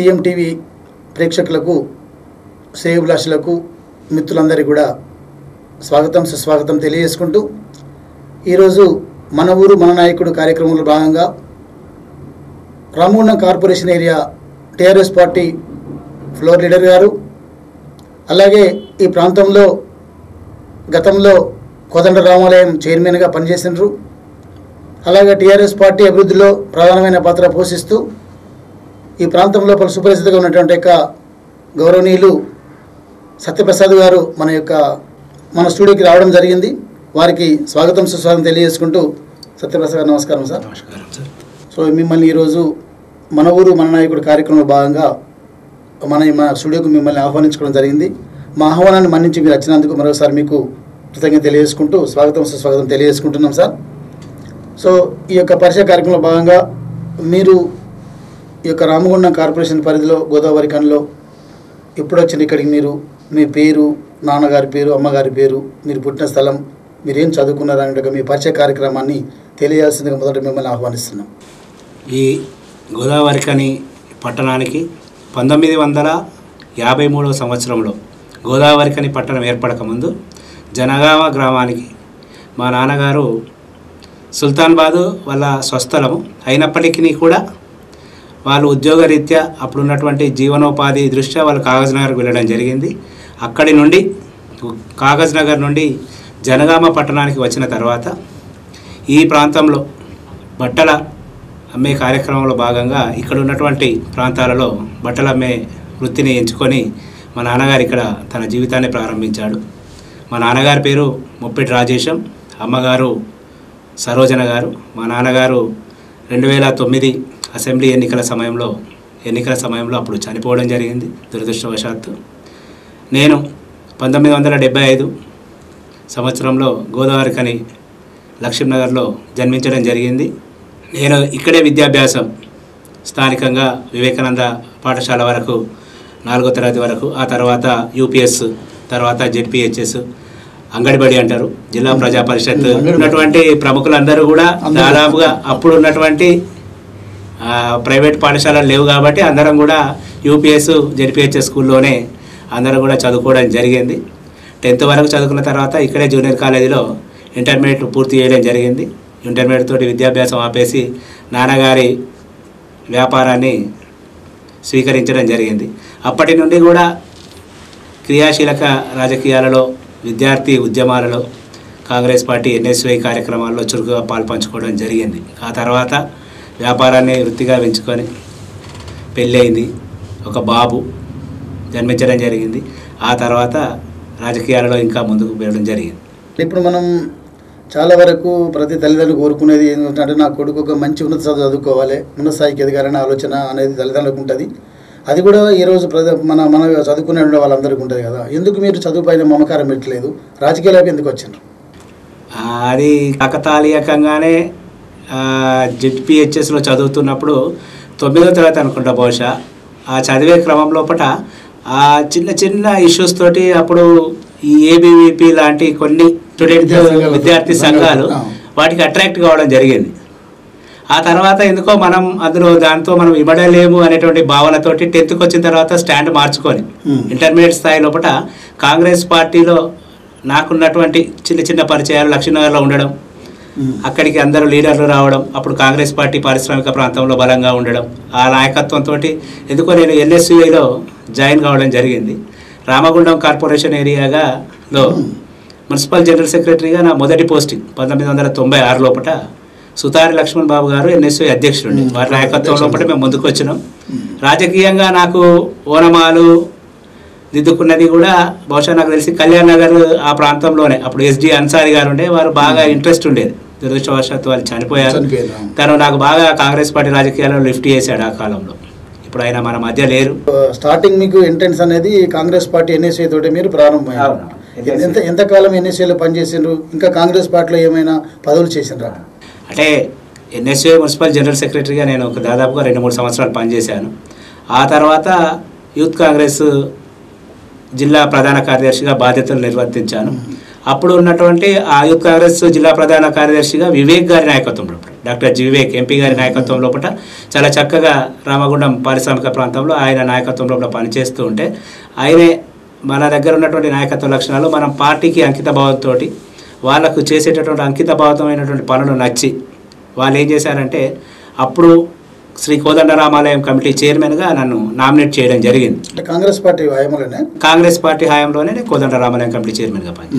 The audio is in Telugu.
సీఎం టీవీ ప్రేక్షకులకు సేవులాషులకు మిత్రులందరికీ కూడా స్వాగతం సుస్వాగతం తెలియజేసుకుంటూ ఈరోజు మన ఊరు మన నాయకుడు కార్యక్రమంలో భాగంగా Ramagundam corporation area TRS party floor leader గారు అలాగే ఈ ప్రాంతంలో గతంలో కోదండ రామాలయం చైర్మన్గా పనిచేసినారు. అలాగే టీఆర్ఎస్ పార్టీ అభివృద్ధిలో ప్రధానమైన పాత్ర పోషిస్తూ ఈ ప్రాంతంలో పలు సుపరిచితగా ఉన్నటువంటి యొక్క గౌరవనీయులు సత్యప్రసాద్ గారు మన యొక్క మన స్టూడియోకి రావడం జరిగింది. వారికి స్వాగతం సుస్వాగతం తెలియజేసుకుంటూ సత్యప్రసాద్ గారు నమస్కారం సార్. నమస్కారం సార్. సో మిమ్మల్ని ఈరోజు మన ఊరు మన నాయకుడు కార్యక్రమంలో భాగంగా మన మా స్టూడియోకు మిమ్మల్ని ఆహ్వానించుకోవడం జరిగింది. మా ఆహ్వానాన్ని మన్నించి మీరు వచ్చినందుకు మరోసారి మీకు కృతజ్ఞత తెలియజేసుకుంటూ స్వాగతం సుస్వాగతం తెలియజేసుకుంటున్నాం సార్. సో ఈ యొక్క పరిచయ కార్యక్రమంలో భాగంగా మీరు ఈ యొక్క రామగుండం కార్పొరేషన్ పరిధిలో గోదావరి కన్లో ఎప్పుడు వచ్చిన ఇక్కడికి మీరు? మీ పేరు నాన్నగారి పేరు అమ్మగారి పేరు మీరు పుట్టిన స్థలం మీరేం చదువుకున్నారు అనే మీ పరిచయ కార్యక్రమాన్ని తెలియాల్సిందిగా మొదట మిమ్మల్ని ఆహ్వానిస్తున్నాం. ఈ గోదావరికని పట్టణానికి పంతొమ్మిది వందల యాభై మూడవ సంవత్సరంలో గోదావరికని పట్టణం ఏర్పడకముందు జనగామ గ్రామానికి మా నాన్నగారు సుల్తాన్బాదు వాళ్ళ స్వస్థలము అయినప్పటికీ కూడా వాళ్ళు ఉద్యోగరీత్యా అప్పుడున్నటువంటి జీవనోపాధి దృష్ట్యా వాళ్ళు కాగజ్ నగర్కి వెళ్ళడం జరిగింది. అక్కడి నుండి కాగజ్ నగర్ నుండి జనగామ పట్టణానికి వచ్చిన తర్వాత ఈ ప్రాంతంలో బట్టల అమ్మే కార్యక్రమంలో భాగంగా ఇక్కడ ఉన్నటువంటి ప్రాంతాలలో బట్టలు అమ్మే వృత్తిని ఎంచుకొని మా నాన్నగారు ఇక్కడ తన జీవితాన్ని ప్రారంభించాడు. మా నాన్నగారి పేరు ముప్పెటి రాజేశం అమ్మగారు సరోజన గారు మా నాన్నగారు రెండు వేల తొమ్మిది అసెంబ్లీ ఎన్నికల సమయంలో ఎన్నికల సమయంలో అప్పుడు చనిపోవడం జరిగింది దురదృష్టవశాత్తు నేను పంతొమ్మిది వందల డెబ్బై ఐదు సంవత్సరంలో గోదావరికని లక్ష్మీనగర్లో జన్మించడం జరిగింది నేను ఇక్కడే విద్యాభ్యాసం స్థానికంగా వివేకానంద పాఠశాల వరకు నాలుగో తరగతి వరకు ఆ తర్వాత యూపీఎస్ తర్వాత జెడ్పిహెచ్ఎస్ అంగడిబడి అంటారు జిల్లా ప్రజా పరిషత్. ఉన్నటువంటి ప్రముఖులందరూ కూడా. దాదాపుగా అప్పుడు ఉన్నటువంటి ప్రైవేట్ పాఠశాలలు లేవు కాబట్టి అందరం కూడా యూపీఎస్ జెడ్పిహెచ్ఎస్ స్కూల్లోనే అందరం కూడా చదువుకోవడం జరిగింది. టెన్త్ వరకు చదువుకున్న తర్వాత ఇక్కడే జూనియర్ కాలేజీలో ఇంటర్మీడియట్ పూర్తి చేయడం జరిగింది. ఇంటర్మీడియట్ తోటి విద్యాభ్యాసం ఆపేసి నాన్నగారి వ్యాపారాన్ని స్వీకరించడం జరిగింది. అప్పటి నుండి కూడా క్రియాశీలక రాజకీయాలలో విద్యార్థి ఉద్యమాలలో కాంగ్రెస్ పార్టీ ఎన్ఎస్వై కార్యక్రమాల్లో చురుకుగా పాల్పంచుకోవడం జరిగింది. ఆ తర్వాత వ్యాపారాన్ని వృత్తిగా పెంచుకొని పెళ్ళయింది ఒక బాబు జన్మించడం జరిగింది. ఆ తర్వాత రాజకీయాలలో ఇంకా ముందుకు వెళ్ళడం జరిగింది. ఇప్పుడు మనం చాలా వరకు ప్రతి తల్లిదండ్రులు కోరుకునేది ఏంటంటే నా కొడుకు ఒక మంచి ఉన్నత చదువు చదువుకోవాలి ఉన్నత స్థాయికి ఎదగాలనే ఆలోచన అనేది తల్లిదండ్రులకు ఉంటుంది. అది కూడా ఈ రోజు ప్రజ మన మన చదువుకునే ఉండే వాళ్ళందరికీ ఉంటుంది కదా. ఎందుకు మీరు చదువు పైన మమకారం పెట్టలేదు? రాజకీయాలకు ఎందుకు వచ్చిండ్రు? ఆ, అది కాకతాళీయకంగానే జెడ్పిహెచ్ఎస్లో చదువుతున్నప్పుడు తొమ్మిదో తరగతి అనుకుంటా బహుశా ఆ చదివే క్రమం లోపల ఆ చిన్న చిన్న ఇష్యూస్ తోటి అప్పుడు ఈ ఏబీవీపీ లాంటి కొన్ని స్టూడెంట్. విద్యార్థి సంఘాలు. వాటికి అట్రాక్ట్ కావడం జరిగింది ఆ తర్వాత ఎందుకో మనం అందులో దాంతో మనం ఇవ్వడలేము అనేటువంటి భావనతోటి టెన్త్కి వచ్చిన తర్వాత స్టాండ్ మార్చుకొని. ఇంటర్మీడియట్ స్థాయి లోపల కాంగ్రెస్ పార్టీలో నాకున్నటువంటి చిన్న చిన్న పరిచయాలు లక్ష్మీనగర్లో ఉండడం అక్కడికి అందరూ లీడర్లు రావడం అప్పుడు కాంగ్రెస్ పార్టీ పారిశ్రామిక ప్రాంతంలో బలంగా ఉండడం ఆ నాయకత్వంతో ఎందుకో నేను ఎన్ఎస్యుఐలో జాయిన్ కావడం జరిగింది. రామగుండం కార్పొరేషన్ ఏరియాగా లో మున్సిపల్ జనరల్ సెక్రటరీగా నా మొదటి పోస్టింగ్ పంతొమ్మిది వందల తొంభై ఆరు లోపల సుతారి లక్ష్మణ్ బాబు గారు ఎన్ఎస్ఐ అధ్యక్షుడు. Hmm. వారి నాయకత్వం లోపల మేము ముందుకు వచ్చినాం. రాజకీయంగా నాకు ఓనమాలు దిద్దుకున్నది కూడా బహుశా నాకు తెలిసి కళ్యాణ్ నగర్ ఆ ప్రాంతంలోనే. అప్పుడు ఎస్డి అన్సారి గారు ఉండే వారు బాగా ఇంట్రెస్ట్ ఉండేది. దురదృష్టవశాత్తు వాళ్ళు చనిపోయారు. తను నాకు బాగా కాంగ్రెస్ పార్టీ రాజకీయాల్లో లిఫ్ట్ చేశాడు ఆ కాలంలో. ఇప్పుడు ఆయన మన మధ్య లేరు. స్టార్టింగ్ మీకు ఎంట్రన్స్ అనేది కాంగ్రెస్ పార్టీ ఎన్ఎస్ఏ తోటి మీరు ప్రారంభమైంది. అవును. ఎంత ఎంతకాలం ఎన్ఎస్ఏలో పనిచేసిండ్రు? ఇంకా కాంగ్రెస్ పార్టీలో ఏమైనా పదవులు చేసిండ్రా? అంటే ఎన్ఎస్ఏ మున్సిపల్ జనరల్ సెక్రటరీగా నేను ఒక దాదాపుగా రెండు మూడు సంవత్సరాలు పనిచేశాను. ఆ తర్వాత యూత్ కాంగ్రెస్ జిల్లా ప్రధాన కార్యదర్శిగా బాధ్యతలు నిర్వర్తించాను. అప్పుడు ఉన్నటువంటి ఆ యూత్ కాంగ్రెస్ జిల్లా ప్రధాన కార్యదర్శిగా వివేక్ గారి నాయకత్వంలో డాక్టర్ జి వివేక్ ఎంపీ గారి నాయకత్వం లోపల చాలా చక్కగా రామగుండం పారిశ్రామిక ప్రాంతంలో ఆయన నాయకత్వం లోపల పనిచేస్తూ ఉంటే ఆయనే మన దగ్గర ఉన్నటువంటి నాయకత్వ లక్షణాలు మనం పార్టీకి అంకిత భావంతో వాళ్ళకు చేసేటటువంటి అంకిత భావమైనటువంటి పనులు నచ్చి వాళ్ళు ఏం చేశారంటే అప్పుడు శ్రీ కోదండరామాలయం కమిటీ చైర్మన్గా నన్ను నామినేట్ చేయడం జరిగింది. కాంగ్రెస్ పార్టీ హయాంలోనే? కాంగ్రెస్ పార్టీ హయాంలోనే కోదండరామాలయం కమిటీ చైర్మన్గా పనిచేస్తాను